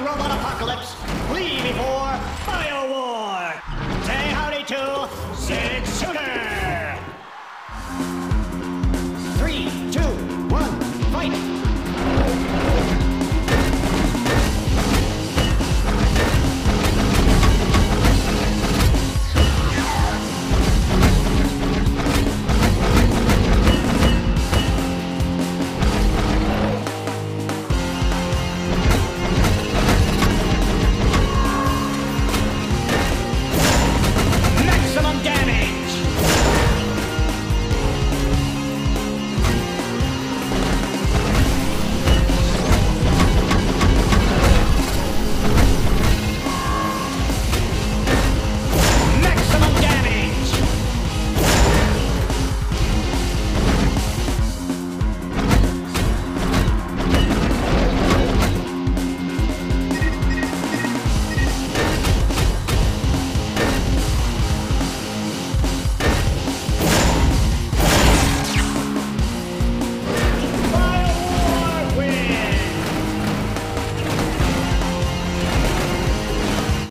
robot apocalypse.